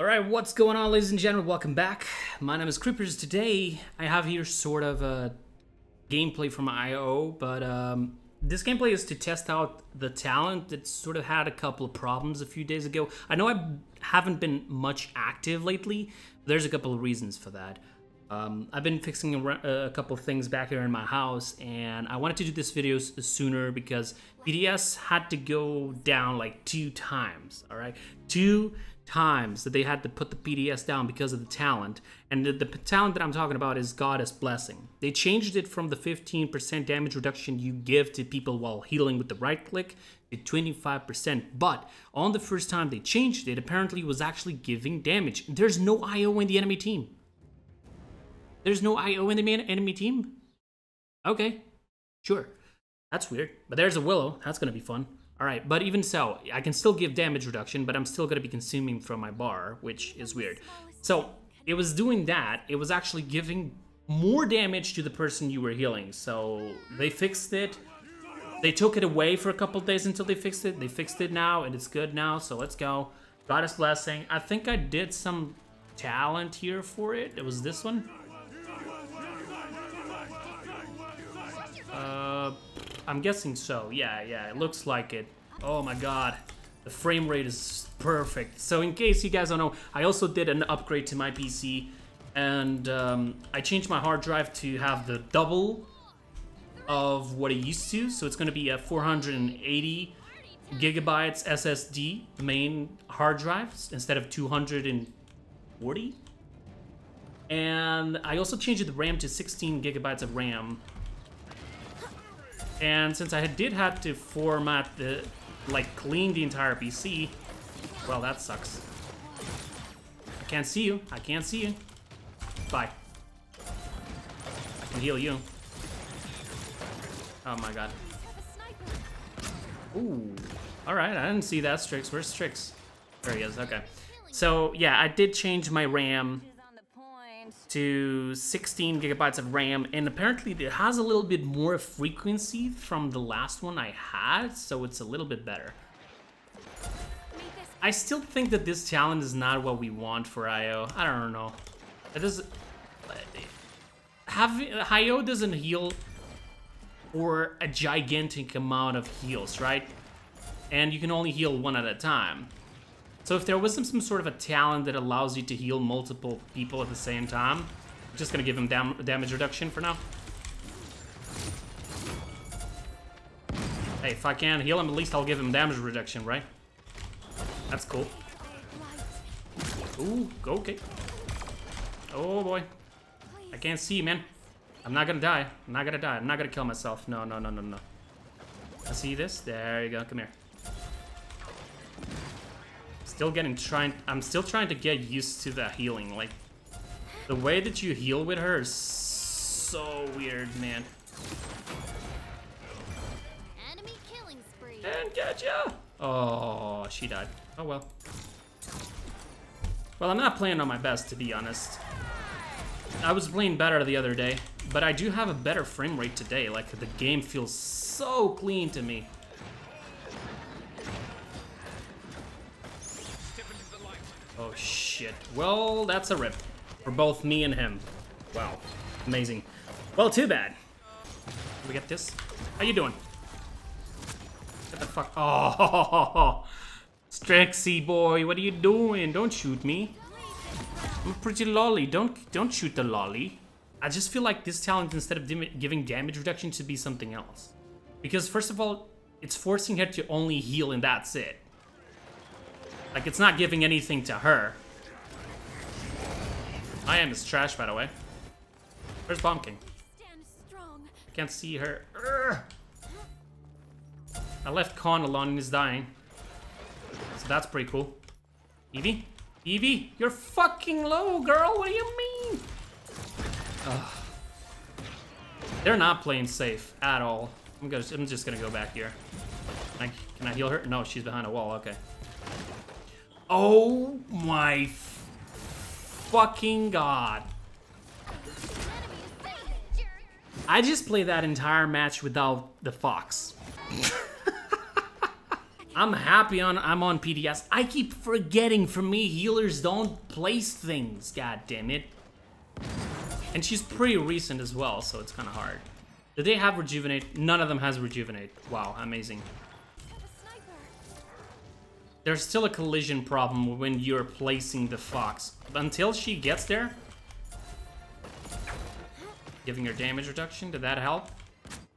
Alright, what's going on ladies and gentlemen? Welcome back. My name is Kreepers. Today I have here sort of a gameplay from IO, but um, this gameplay is to test out the talent that sort of had a couple of problems a few days ago. I know I haven't been much active lately. There's a couple of reasons for that. Um, I've been fixing a, a, couple of things back here in my house, and I wanted to do this video sooner because PTS had to go down like two times, all right? Two times that they had to put the PTS down because of the talent. And the, the talent that I'm talking about is Goddess Blessing. They changed it from the 15% damage reduction you give to people while healing with the right click to 25%. But on the first time they changed it, apparently it was actually giving damage. There's no IO in the enemy team. There's no IO in the enemy team? Okay, sure. That's weird. But there's a Willow. That's going to be fun. All right, but even so, I can still give damage reduction, but I'm still going to be consuming from my bar, which is weird. So it was doing that. It was actually giving more damage to the person you were healing. So they fixed it. They took it away for a couple days until they fixed it. They fixed it now, and it's good now, so let's go. Goddess Blessing. I think I did some talent here for it. It was this one. Uh, I'm guessing so. Yeah, yeah, it looks like it. Oh my god. The frame rate is perfect. So in case you guys don't know, I also did an upgrade to my PC and um, I changed my hard drive to have the double of what it used to. So it's going to be a 480 gigabytes SSD main hard drive instead of 240. And I also changed the RAM to 16 gigabytes of RAM and since I did have to format the, like, clean the entire PC, well, that sucks. I can't see you. I can't see you. Bye. I can heal you. Oh my god. Ooh. Alright, I didn't see that, Strix. Where's Strix? There he is, okay. So, yeah, I did change my RAM to 16 gigabytes of RAM, and apparently it has a little bit more frequency from the last one I had, so it's a little bit better. I still think that this talent is not what we want for IO. I don't know. It does. Have IO doesn't heal for a gigantic amount of heals, right? And you can only heal one at a time. So if there wasn't some sort of a talent that allows you to heal multiple people at the same time, I'm just gonna give him dam damage reduction for now. Hey, if I can heal him, at least I'll give him damage reduction, right? That's cool. Ooh, okay. Oh boy. I can't see, man. I'm not gonna die. I'm not gonna die. I'm not gonna kill myself. No, no, no, no, no. I see this. There you go. Come here. Still getting trying. I'm still trying to get used to the healing. Like the way that you heal with her is so weird, man. Enemy killing spree. And gotcha. Oh, she died. Oh well. Well, I'm not playing on my best, to be honest. I was playing better the other day, but I do have a better frame rate today. Like, the game feels so clean to me. Oh, shit. Well, that's a rip. For both me and him. Wow. Amazing. Well, too bad. we get this? How you doing? Get the fuck... Oh! Strixie boy, what are you doing? Don't shoot me. I'm a pretty lolly. Don't, don't shoot the lolly. I just feel like this talent, instead of giving damage reduction, should be something else. Because, first of all, it's forcing her to only heal and that's it. Like, it's not giving anything to her. I am is trash, by the way. Where's Bomb King? I can't see her. Urgh. I left Khan alone and he's dying. So that's pretty cool. Evie? Evie? You're fucking low, girl! What do you mean? Ugh. They're not playing safe at all. I'm, gonna, I'm just gonna go back here. Can I, can I heal her? No, she's behind a wall. Okay. Oh my fucking god. I just played that entire match without the fox. I'm happy on I'm on PTS. I keep forgetting for me healers don't place things, god damn it. And she's pretty recent as well, so it's kinda hard. Do they have rejuvenate? None of them has rejuvenate. Wow, amazing. There's still a collision problem when you're placing the fox. Until she gets there. Giving her damage reduction, did that help?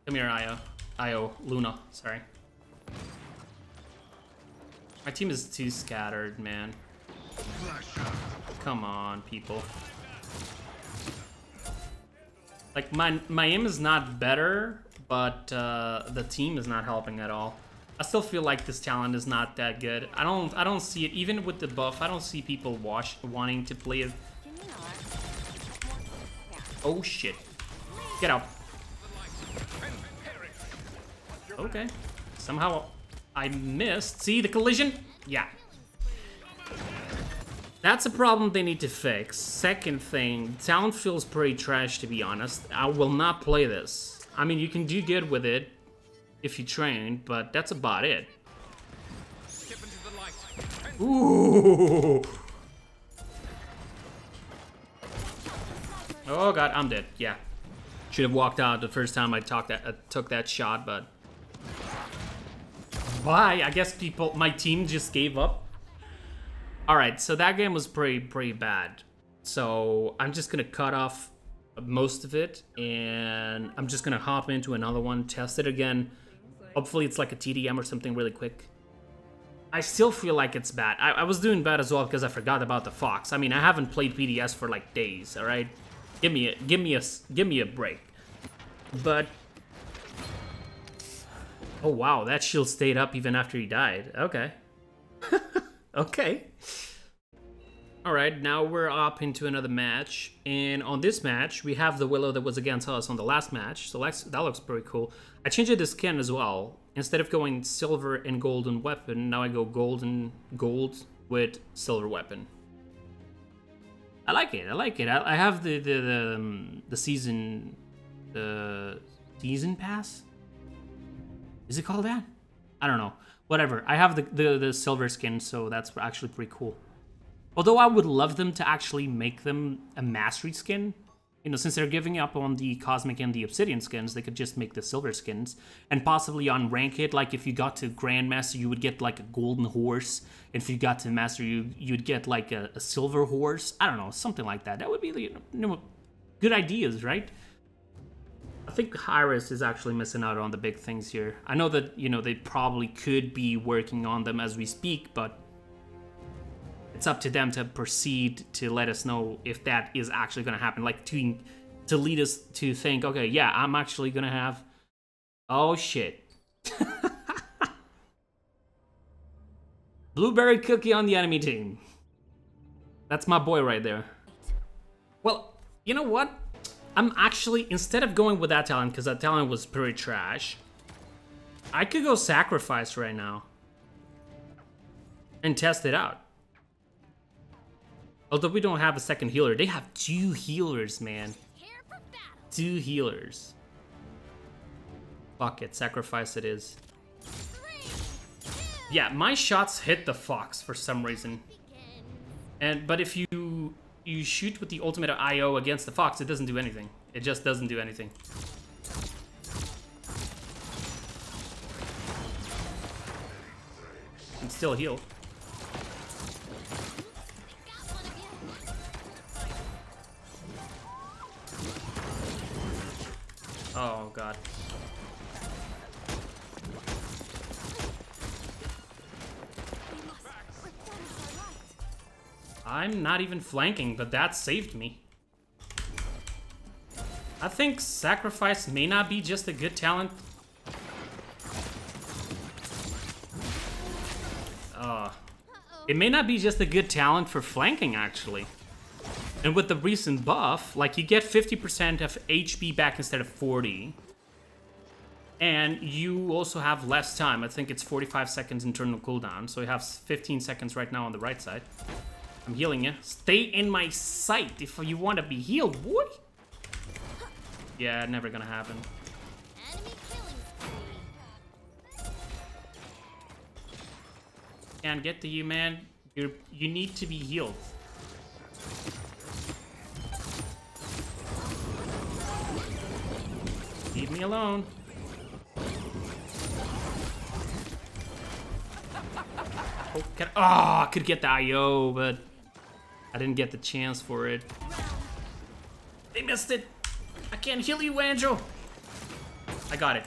Come here, Io. Io, Luna, sorry. My team is too scattered, man. Come on, people. Like, my, my aim is not better, but uh, the team is not helping at all. I still feel like this talent is not that good. I don't I don't see it even with the buff. I don't see people wash wanting to play it. Oh shit. Get out. Okay. Somehow I missed. See the collision? Yeah. That's a problem they need to fix. Second thing, talent feels pretty trash to be honest. I will not play this. I mean, you can do good with it if you train, but that's about it. Ooh. Oh god, I'm dead. Yeah. Should have walked out the first time I talked that, uh, took that shot, but why? I guess people, my team just gave up. All right, so that game was pretty, pretty bad. So I'm just gonna cut off most of it and I'm just gonna hop into another one, test it again. Hopefully it's like a TDM or something really quick. I still feel like it's bad. I, I was doing bad as well because I forgot about the Fox. I mean, I haven't played PTS for like days, all right? Give me a, give me a, give me a break. But Oh, wow, that shield stayed up even after he died. Okay. okay. Alright, now we're up into another match. And on this match, we have the Willow that was against us on the last match. So that looks pretty cool. I changed the skin as well. Instead of going silver and golden weapon, now I go golden gold with silver weapon. I like it. I like it. I, I have the the the, um, the season the season pass. Is it called that? I don't know. Whatever. I have the, the, the silver skin, so that's actually pretty cool. Although I would love them to actually make them a mastery skin. You know, since they're giving up on the cosmic and the obsidian skins, they could just make the silver skins and possibly unrank it. Like if you got to grandmaster, you would get like a golden horse. If you got to master, you you'd get like a, a silver horse. I don't know, something like that. That would be you know, good ideas, right? I think Hi-Rez is actually missing out on the big things here. I know that, you know, they probably could be working on them as we speak, but it's up to them to proceed to let us know if that is actually going to happen. Like, to, to lead us to think, okay, yeah, I'm actually going to have... Oh, shit. Blueberry cookie on the enemy team. That's my boy right there. Well, you know what? I'm actually, instead of going with that talent, because that talent was pretty trash, I could go sacrifice right now. And test it out. Although we don't have a second healer. They have two healers, man. Two healers. Fuck it, sacrifice it is. Yeah, my shots hit the fox for some reason. And but if you you shoot with the ultimate IO against the Fox, it doesn't do anything. It just doesn't do anything. And still heal. God. I'm not even flanking, but that saved me. I think Sacrifice may not be just a good talent. Uh, it may not be just a good talent for flanking, actually. And with the recent buff, like, you get 50% of HP back instead of 40. And you also have less time. I think it's 45 seconds internal cooldown, so you have 15 seconds right now on the right side. I'm healing you. Stay in my sight if you want to be healed, boy. Yeah, never gonna happen. Can't get to you, man. You you need to be healed. Me alone. Oh, can, oh, I could get the IO, but I didn't get the chance for it. They missed it. I can't heal you, Angel. I got it.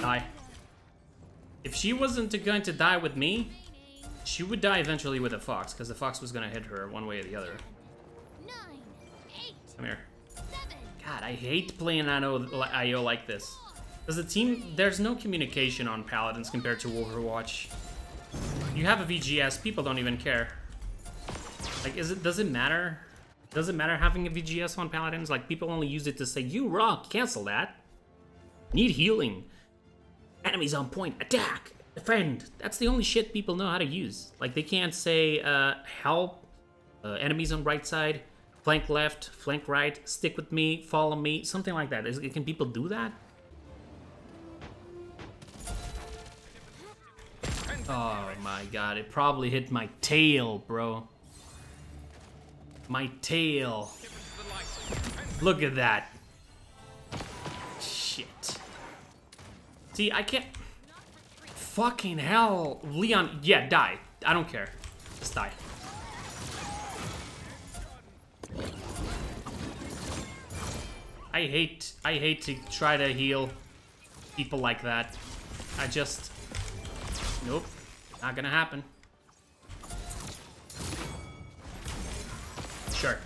Die. If she wasn't going to die with me, she would die eventually with a fox, because the fox was gonna hit her one way or the other. Come here. God, I hate playing IO, IO like this. Because the team, there's no communication on Paladins compared to Overwatch. You have a VGS, people don't even care. Like, is it, does it matter? Does it matter having a VGS on Paladins? Like, people only use it to say, you rock, cancel that. Need healing. Enemies on point, attack, defend. That's the only shit people know how to use. Like, they can't say, uh, help, uh, enemies on right side, flank left, flank right, stick with me, follow me, something like that. Is, can people do that? Oh my god, it probably hit my tail, bro. My tail. Look at that. Shit. See, I can't... Fucking hell. Lian, yeah, die. I don't care. Just die. I hate, I hate to try to heal people like that. I just, nope, not gonna happen. Sure.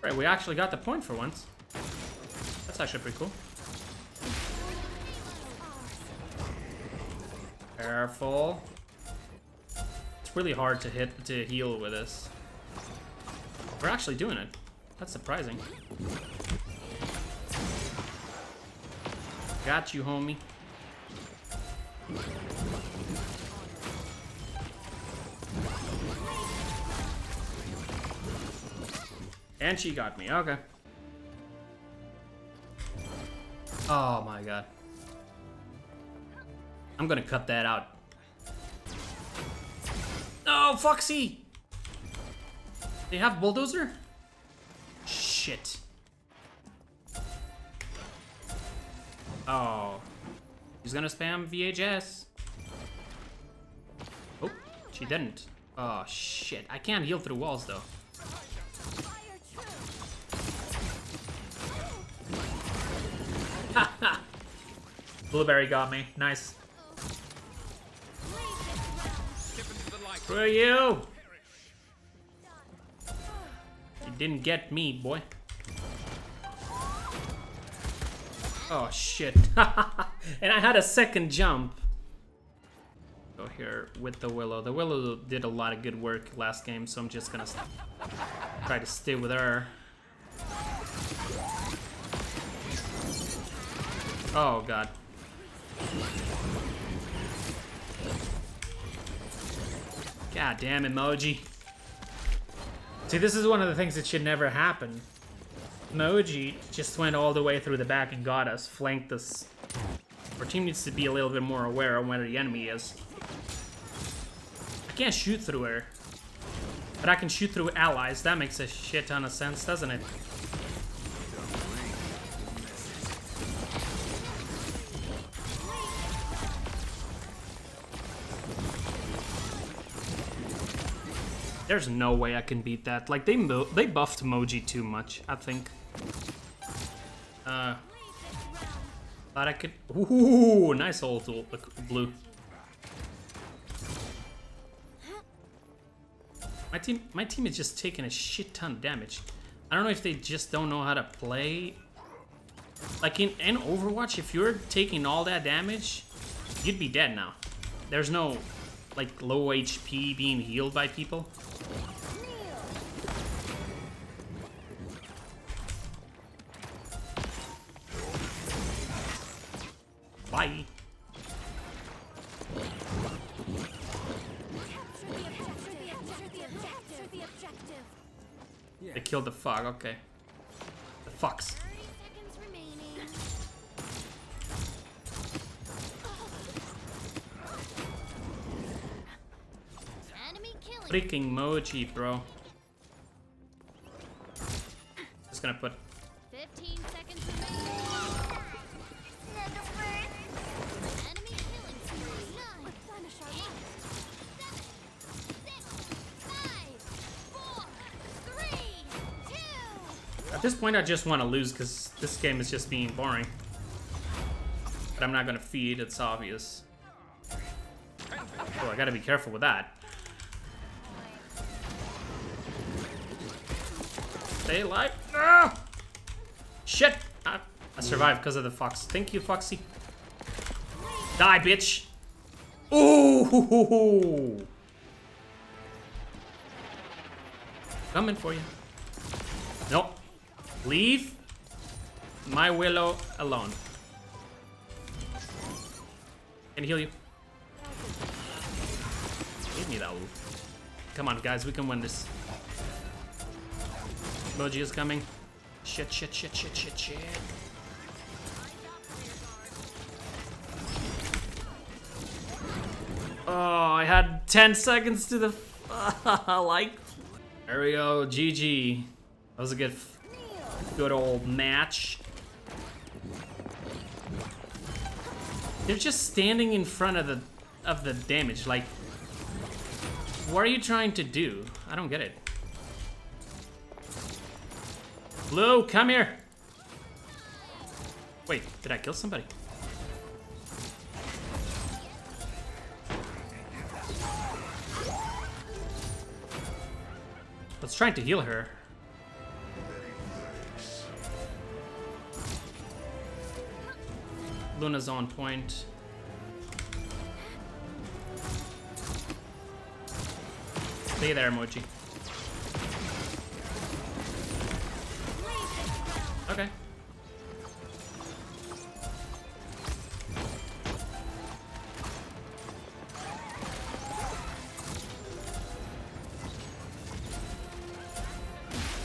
Right, we actually got the point for once. That's actually pretty cool. Careful. Really hard to hit to heal with this. We're actually doing it. That's surprising. Got you, homie. And she got me. Okay. Oh my god. I'm gonna cut that out. No, Foxy! They have bulldozer? Shit. Oh. He's gonna spam VGS. Oh, she didn't. Oh shit. I can't heal through walls though. Blueberry got me. Nice. Round. Screw you! You didn't get me, boy. Oh shit. and I had a second jump. Go here with the Willow. The Willow did a lot of good work last game, so I'm just gonna try to stay with her. Oh god. God damn emoji. See, this is one of the things that should never happen. Emoji just went all the way through the back and got us, flanked us. Our team needs to be a little bit more aware of where the enemy is. I can't shoot through her. But I can shoot through allies. That makes a shit ton of sense, doesn't it? There's no way I can beat that. Like they they buffed Moji too much, I think. Uh, thought I could. Ooh, nice old blue. My team, my team is just taking a shit ton of damage. I don't know if they just don't know how to play. Like in, in Overwatch, if you're taking all that damage, you'd be dead now. There's no like low HP being healed by people. Bye. They killed the fog, okay. The fox. Freaking Moji, bro. Just gonna put 15 seconds remaining. Enemy killing spree. Nine. Replenish our life. Seven. Six. Five. Four. Three. Two. At this point, I just want to lose because this game is just being boring. But I'm not gonna feed, it's obvious. Oh, I gotta be careful with that. Stay alive. No! Shit! I, I survived because of the fox. Thank you, Foxy. Die, bitch! Ooh! Coming for you. Nope. Leave my Willow alone. Can heal you. Give me that. Come on, guys, we can win this. Moji is coming. Shit, shit, shit, shit, shit, shit. Oh, I had 10 seconds to the like. There we go, GG. That was a good, good old match. They're just standing in front of the of the damage. Like, what are you trying to do? I don't get it. Blue, come here. Wait, did I kill somebody? Was trying to heal her. Luna's on point. Stay there, Moji.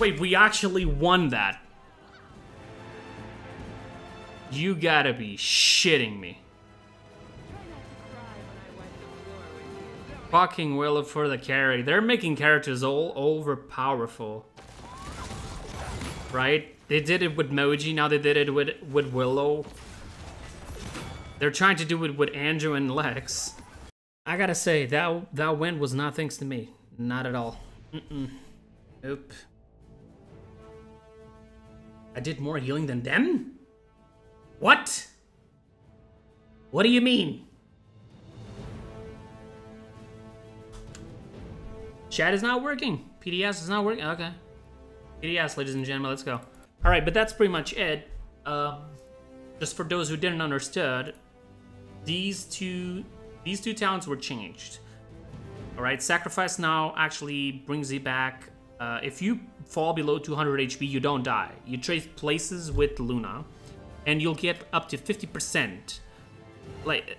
Wait, we actually won that. You gotta be shitting me. Fucking Willow for the carry. They're making characters all overpowerful. Right? They did it with Moji, now they did it with, with Willow. They're trying to do it with Andrew and Lex. I gotta say, that that win was not thanks to me. Not at all. Mm-mm. Nope. I did more healing than them? What? What do you mean? Chat is not working. PTS is not working. Okay. PTS, ladies and gentlemen, let's go. All right, but that's pretty much it. Um, just for those who didn't understood, these two these two towns were changed. All right, sacrifice now actually brings you back. Uh, if you fall below 200 HP, you don't die. You trade places with Luna, and you'll get up to 50%. Like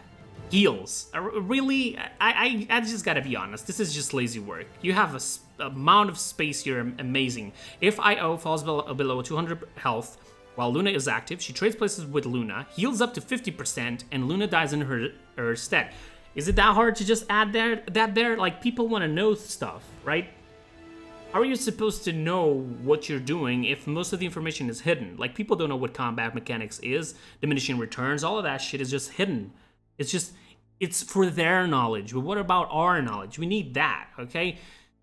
heals. Uh, Really, I, I I just gotta be honest. This is just lazy work. You have a amount of space here, am- amazing. If IO falls below, below 200 health while Luna is active, she trades places with Luna, heals up to 50%, and Luna dies in her her stead. Is it that hard to just add there that there? Like people want to know stuff, right? Are you supposed to know what you're doing if most of the information is hidden? Like people don't know what combat mechanics is, diminishing returns, all of that shit is just hidden. It's just it's for their knowledge. But what about our knowledge? We need that, okay?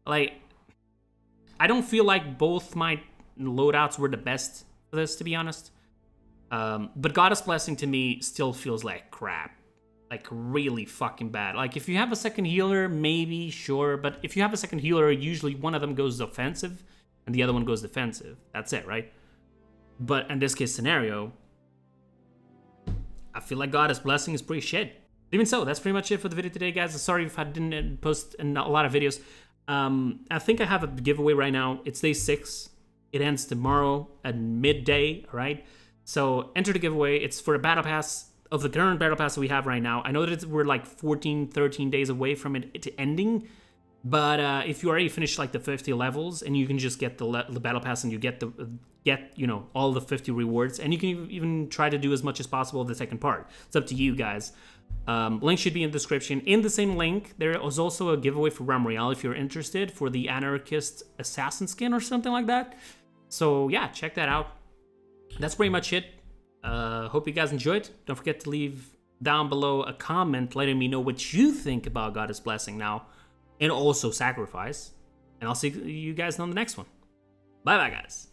Like I don't feel like both my loadouts were the best for this, to be honest. Um, but Goddess Blessing to me still feels like crap. Like really fucking bad. Like if you have a second healer, maybe, sure. But if you have a second healer, usually one of them goes offensive and the other one goes defensive. That's it, right? But in this case scenario, I feel like Goddess Blessing is pretty shit. Even so, that's pretty much it for the video today, guys. Sorry if I didn't uh, post a lot of videos. Um, I think I have a giveaway right now. It's day six. It ends tomorrow at midday, all right? So enter the giveaway. It's for a battle pass of the current battle pass that we have right now. I know that we're like 14, 13 days away from it to ending, but uh, if you already finished like the 50 levels and you can just get the, the battle pass and you get the get you know all the 50 rewards and you can even try to do as much as possible the second part. It's up to you guys. Um, link should be in the description. In the same link, there is also a giveaway for Royale if you're interested for the Anarchist Assassin skin or something like that. So yeah, check that out. That's pretty much it. Uh, hope you guys enjoyed. Don't forget to leave down below a comment letting me know what you think about Goddess Blessing now, and also Sacrifice. And I'll see you guys on the next one. Bye bye, guys.